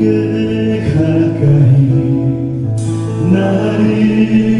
꽤 가까이 나를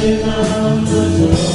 Shining on the door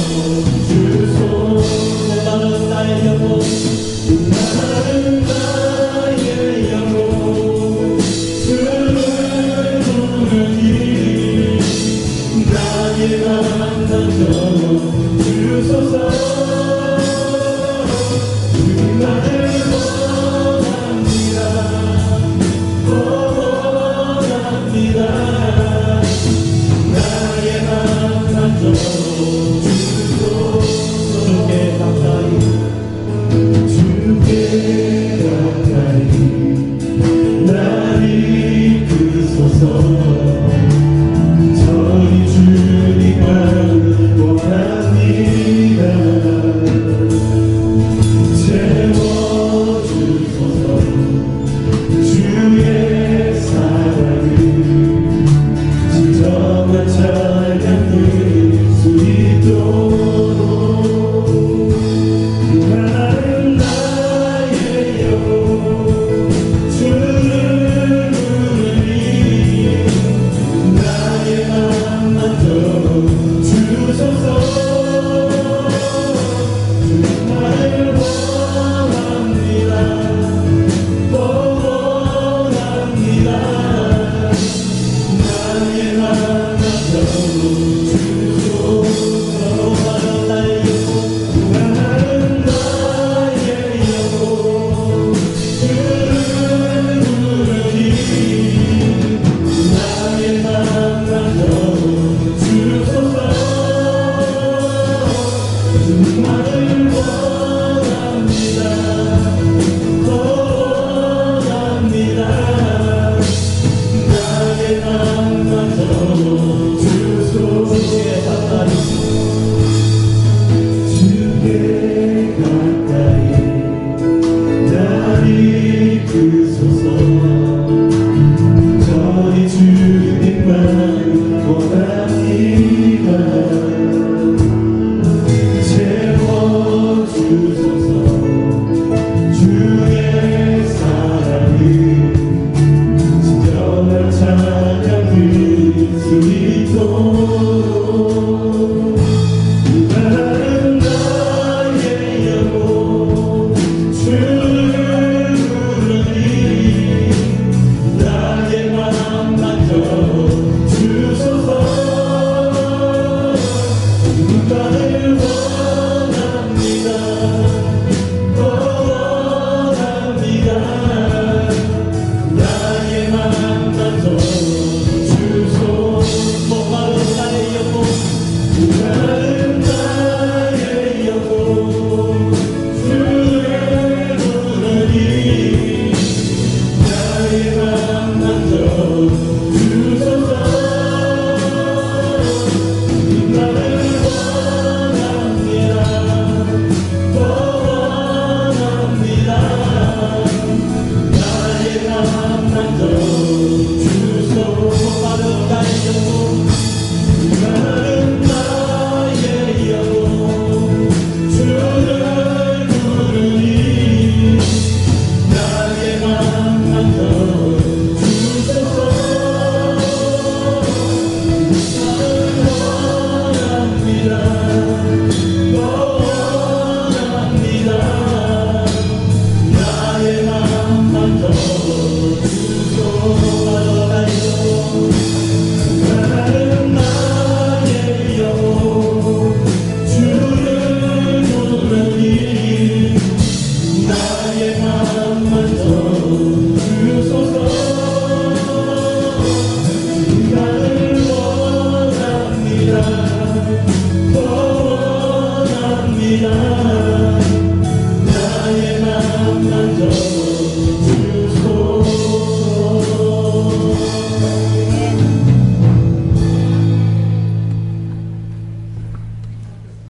记得